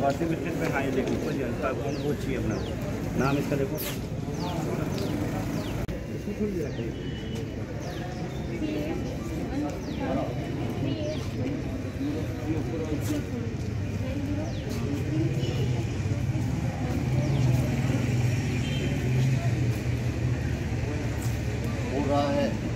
वार्षिक विस्तृत में देखो कौन वो चाहिए अपना। नाम इसका देखो। इसको छोड़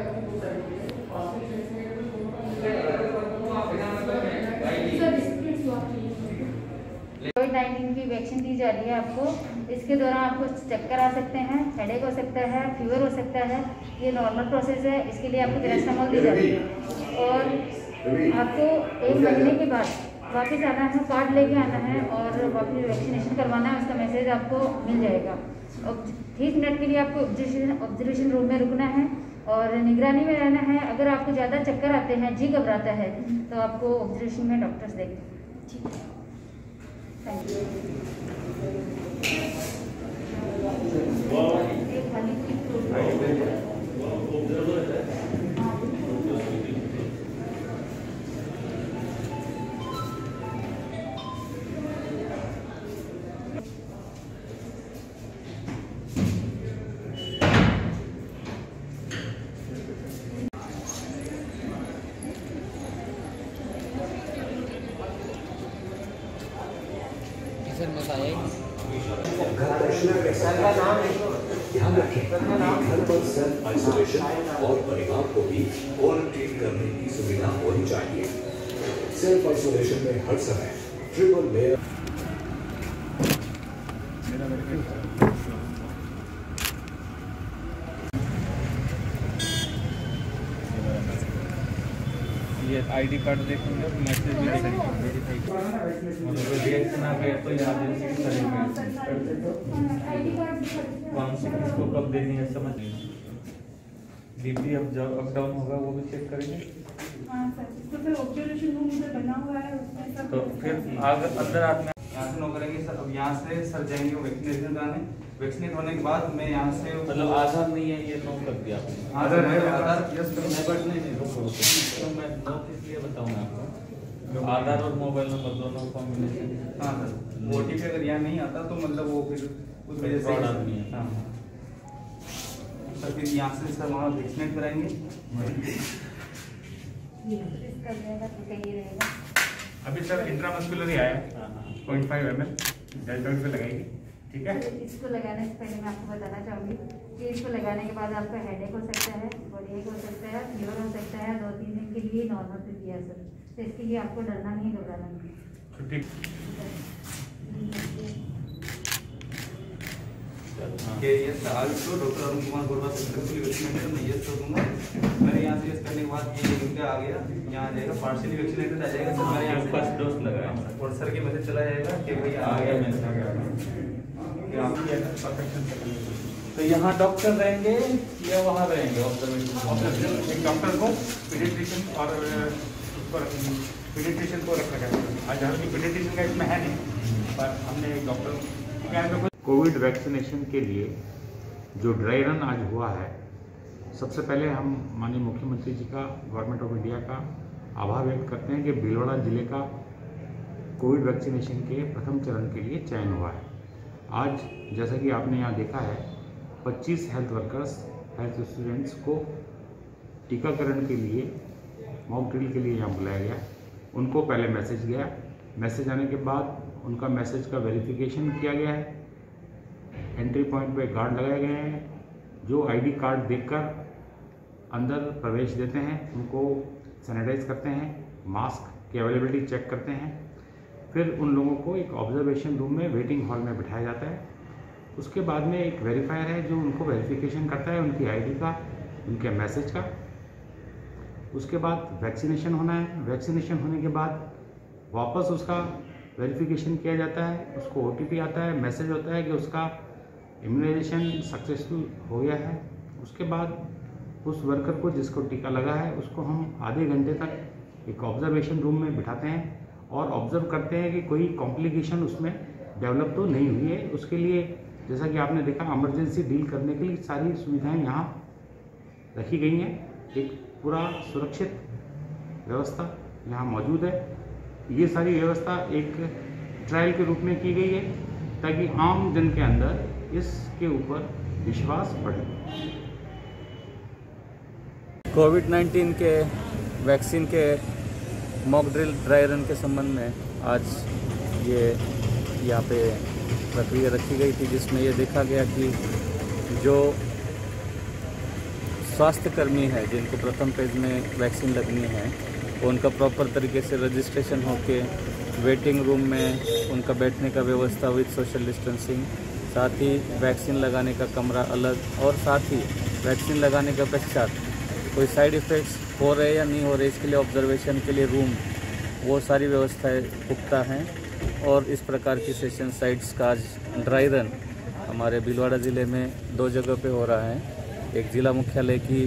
नाइन्टीन की वैक्सीन दी जा रही है आपको। इसके दौरान आपको चक्कर आ सकते हैं। हेडेक हो सकता है फीवर हो सकता है। ये नॉर्मल प्रोसेस है। इसके लिए आपको पैरास्टामोल दी जाती है। और आपको एक महीने के बाद वापस आना है कार्ड लेके आना है और वापस वैक्सीनेशन करवाना है। उसका मैसेज आपको मिल जाएगा। और तीस मिनट के लिए आपको ऑब्जर्वेशन रूम में रुकना है और निगरानी में रहना है। अगर आपको ज़्यादा चक्कर आते हैं जी घबराता है तो आपको ऑब्जर्वेशन में डॉक्टर्स देखते हैं। Thank you. खाली की ध्यान रखें घर पर सेल्फ आइसोलेशन और परिवार को भी क्वारंटीन करने की सुविधा होनी चाहिए सेल्फ आइसोलेशन में हर समय ट्रिपल लेयर ये आईडी कार्ड देखेंगे और मैसेज भी देखेंगे तो कौन सी किसको कब देनी है समझ बीपी अब जब अप डाउन होगा वो भी चेक करेंगे। हाँ सर इसको फिर ऑब्जर्वेशन रूम जो बना हुआ है उसमें सब तो फिर आग अंदर आदमी यहाँ से नो करेंगे सर। अब यहाँ से सर जाएँगे वैक्सीनेशन कराने। वैक्सीनेट होने के बाद मैं यहाँ से मतलब आधार नहीं है ये नो कर दिया आधार है आधार यस मैं बट नहीं नहीं रुको रुको तो मैं नो किस लिए बताऊँगा आपको। आधार और मोबाइल नंबर दोनों कॉम्बिनेशन हाँ सर। ओ टी पी अगर यहाँ नहीं आता तो मतलब वो फिर उस वजह से आदमी है। हाँ। सर फिर यहाँ से सर वहाँ वैक्सीनेट कराएँगे। तो अभी सर इंट्रामस्कुलर ही आया। Point five M L delta पे लगाएगी। ठीक है? इसको लगाने से पहले मैं आपको बताना चाहूँगी कि इसको लगाने के बाद आपका हेडेक हो सकता है और एक हो सकता है फीवर हो सकता है दो तीन दिन के लिए नॉर्मल से दिया सर। तो इसके लिए आपको डरना नहीं घबराना नहीं। ठीक हाँ। कि ये आज तो डॉक्टर अरुण कुमार गोरवा से सक्सेसफुली वैक्सीनेटेड मैं यस कर दूँगा मैंने यहाँ से यस करने के बाद ये इनका आ गया यहाँ आ जाएगा पार्शियली वैक्सीनेटेड आ जाएगा सर मेरे यहाँ फ़र्स्ट डोज लगाया और सर के मैसेज चला जाएगा कि भैया आ गया। मैसेज आ गया। तो यहाँ डॉक्टर रहेंगे या वहाँ रहेंगे? ऑब्जर्वेशन एक डॉक्टर को पीडियाट्रिशियन और पीडियाट्रिशियन को रख है। आज हालाँकि पीडियाट्रिशियन का इसमें है नहीं पर हमने एक डॉक्टर कोविड वैक्सीनेशन के लिए जो ड्राई रन आज हुआ है, सबसे पहले हम माननीय मुख्यमंत्री जी का गवर्नमेंट ऑफ़ इंडिया का आभार व्यक्त करते हैं कि भीलवाड़ा ज़िले का कोविड वैक्सीनेशन के प्रथम चरण के लिए चयन हुआ है। आज जैसा कि आपने यहाँ देखा है 25 हेल्थ वर्कर्स हेल्थ स्टूडेंट्स को टीकाकरण के लिए मॉक ड्रिल के लिए यहाँ बुलाया गया। उनको पहले मैसेज गया। मैसेज आने के बाद उनका मैसेज का वेरिफिकेशन किया गया है। एंट्री पॉइंट पे गार्ड लगाए गए हैं, जो आईडी कार्ड देखकर अंदर प्रवेश देते हैं, उनको सैनिटाइज करते हैं मास्क की अवेलेबिलिटी चेक करते हैं। फिर उन लोगों को एक ऑब्जर्वेशन रूम में वेटिंग हॉल में बिठाया जाता है। उसके बाद में एक वेरीफायर है, जो उनको वेरिफिकेशन करता है उनकी आईडी का, उनके मैसेज का। उसके बाद वैक्सीनेशन होना है। वैक्सीनेशन होने के बाद वापस उसका वेरिफिकेशन किया जाता है, उसको ओटीपी आता है मैसेज होता है कि उसका इम्यूनाइजेशन सक्सेसफुल हो गया है, उसके बाद उस वर्कर को जिसको टीका लगा है, उसको हम आधे घंटे तक एक ऑब्जर्वेशन रूम में बिठाते हैं और ऑब्ज़र्व करते हैं कि कोई कॉम्प्लिकेशन उसमें डेवलप तो नहीं हुई है। उसके लिए जैसा कि आपने देखा इमरजेंसी डील करने के लिए सारी सुविधाएँ यहाँ रखी गई हैं। एक पूरा सुरक्षित व्यवस्था यहाँ मौजूद है। ये सारी व्यवस्था एक ट्रायल के रूप में की गई है, ताकि आम जन के अंदर इसके ऊपर विश्वास बढ़े। कोविड 19 के वैक्सीन के मॉक ड्रिल, ड्राई रन के संबंध में आज ये यहाँ पे प्रक्रिया रखी गई थी, जिसमें ये देखा गया कि जो स्वास्थ्यकर्मी है, जिनको प्रथम फ़ेज़ में वैक्सीन लगनी है, उनका प्रॉपर तरीके से रजिस्ट्रेशन होके वेटिंग रूम में उनका बैठने का व्यवस्था विद सोशल डिस्टेंसिंग साथ ही वैक्सीन लगाने का कमरा अलग और साथ ही वैक्सीन लगाने के पश्चात कोई साइड इफ़ेक्ट्स हो रहे या नहीं हो रहे, इसके लिए ऑब्जर्वेशन के लिए रूम वो सारी व्यवस्थाएँ पुख्ता हैं। और इस प्रकार की सेशन साइट्स का आज ड्राई रन हमारे भीलवाड़ा ज़िले में दो जगह पे हो रहा है। एक ज़िला मुख्यालय की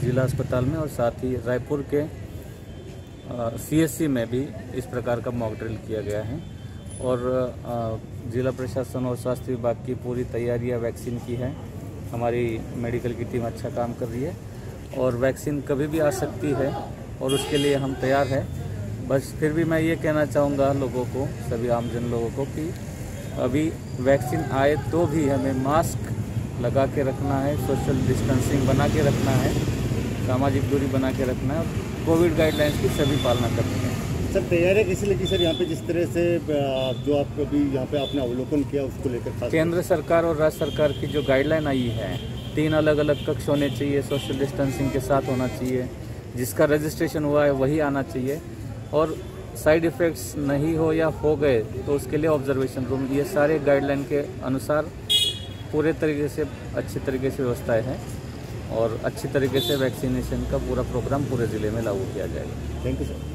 ज़िला अस्पताल में और साथ ही रायपुर के सीएससी में भी इस प्रकार का मॉक ड्रिल किया गया है। और जिला प्रशासन और स्वास्थ्य विभाग की पूरी तैयारियाँ वैक्सीन की है। हमारी मेडिकल की टीम अच्छा काम कर रही है और वैक्सीन कभी भी आ सकती है और उसके लिए हम तैयार हैं। बस फिर भी मैं ये कहना चाहूँगा लोगों को, सभी आमजन लोगों को कि अभी वैक्सीन आए तो भी हमें मास्क लगा के रखना है, सोशल डिस्टेंसिंग बना के रखना है, सामाजिक दूरी बना के रखना है कोविड गाइडलाइंस की सभी पालना करनी है। सर तैयारियाँ कैसी लगी सर यहाँ पे? जिस तरह से जो आप अभी यहाँ पे आपने अवलोकन किया उसको लेकर केंद्र सरकार और राज्य सरकार की जो गाइडलाइन आई है तीन अलग अलग कक्ष होने चाहिए सोशल डिस्टेंसिंग के साथ होना चाहिए जिसका रजिस्ट्रेशन हुआ है वही आना चाहिए। और साइड इफ़ेक्ट्स नहीं हो या हो गए तो उसके लिए ऑब्जर्वेशन रूम ये सारे गाइडलाइन के अनुसार पूरे तरीके से अच्छी तरीके से व्यवस्थाएँ हैं और अच्छी तरीके से वैक्सीनेशन का पूरा प्रोग्राम पूरे ज़िले में लागू किया जाएगा। Thank you sir